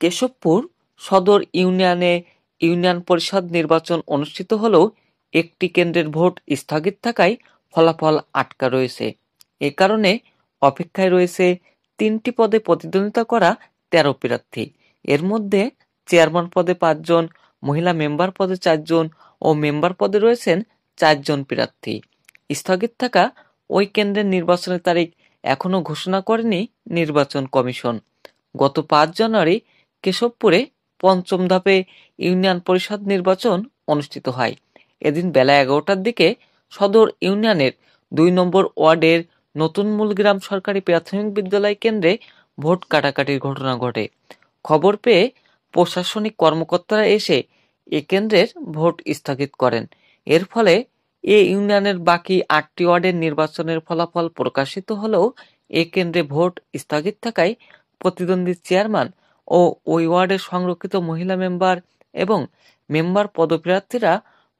কেশবপুর সদর ইউনিয়নে ইউনিয়ন পরিষদ নির্বাচন অনুষ্ঠিত হলেও একটি কেন্দ্রের ভোট স্থগিত থাকায় ফলাফল আটকা রয়েছে। এ কারণে অপেক্ষায় রয়েছে তিনটি পদে প্রতিদ্বন্দ্বিতা করা তেরো প্রার্থী। এর মধ্যে চেয়ারম্যান পদে পাঁচজন, মহিলা মেম্বার পদে চারজন ও মেম্বার পদে রয়েছেন চারজন প্রার্থী। স্থগিত থাকা ওই কেন্দ্রের নির্বাচনের তারিখ এখনও ঘোষণা করেনি নির্বাচন কমিশন। গত পাঁচ জানুয়ারি কেশবপুরে পঞ্চম ধাপে ইউনিয়ন পরিষদ নির্বাচন অনুষ্ঠিত হয়। এদিন বেলা এগারোটার দিকে সদর ইউনিয়নের দুই নম্বর ওয়ার্ডের নতুন মূলগ্রাম সরকারি প্রাথমিক বিদ্যালয় কেন্দ্রে ভোট কাটাকাটির ঘটনা ঘটে। খবর পেয়ে প্রশাসনিক কর্মকর্তারা এসে এ কেন্দ্রের ভোট স্থগিত করেন। এর ফলে এ ইউনিয়নের বাকি আটটি ওয়ার্ডের নির্বাচনের ফলাফল প্রকাশিত হলেও এ কেন্দ্রে ভোট স্থগিত থাকায় প্রতিদ্বন্দ্বী চেয়ারম্যান ও ওই ওয়ার্ডের সংরক্ষিত মহিলা মেম্বার এবং মেম্বার পদপ্রার্থীরা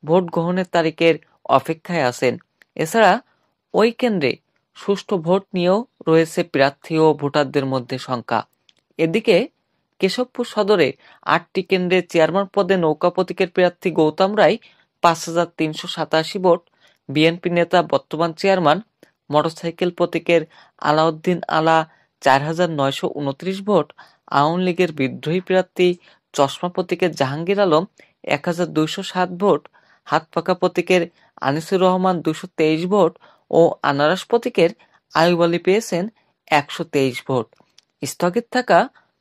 ভোট গ্রহণের তারিখের অপেক্ষায় আছেন। এছাড়া ওই কেন্দ্রে সুষ্ঠু ভোট নিয়েও রয়েছে প্রার্থী ও ভোটারদের মধ্যে শঙ্কা। এদিকে কেশবপুর সদরে আটটি কেন্দ্রে চেয়ারম্যান পদে নৌকা প্রতীকের প্রার্থী গৌতম রায় পাঁচ হাজার তিনশো সাতাশি ভোট, বিএনপি নেতা বর্তমান চেয়ারম্যান মোটরসাইকেল প্রতীকের আলাউদ্দিন আলা চার হাজার নয়শো উনত্রিশ ভোট আওয়ামী লীগের বিদ্রোহী প্রার্থী চশমা প্রতীকের জাহাঙ্গীর আলম এক হাজার দুইশো সাত ভোট হাতপাকা প্রতীকের আনিসুর রহমান দুশো তেইশ ভোট ও আনারস প্রতীকের আয়ুব আলী পেয়েছেন একশো তেইশ ভোট। স্থগিত থাকা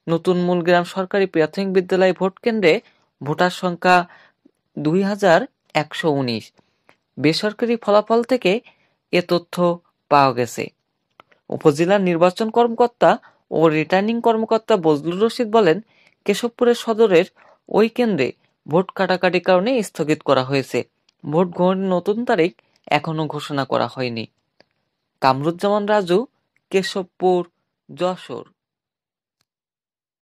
নতুন মূলগ্রাম সরকারি প্রাথমিক বিদ্যালয় ভোট কেন্দ্রে ভোটার সংখ্যা দুই হাজার একশো উনিশ। বেসরকারি ফলাফল থেকে এ তথ্য পাওয়া গেছে। উপজেলার নির্বাচন কর্মকর্তা ও রিটার্নিং কর্মকর্তা বজলুর রশিদ বলেন, কেশবপুরের সদরের ওই কেন্দ্রে ভোট কাটাকাটির কারণে স্থগিত করা হয়েছে। ভোট গ্রহণের নতুন তারিখ এখনও ঘোষণা করা হয়নি। কামরুজ্জামান রাজু, কেশবপুর, যশোর।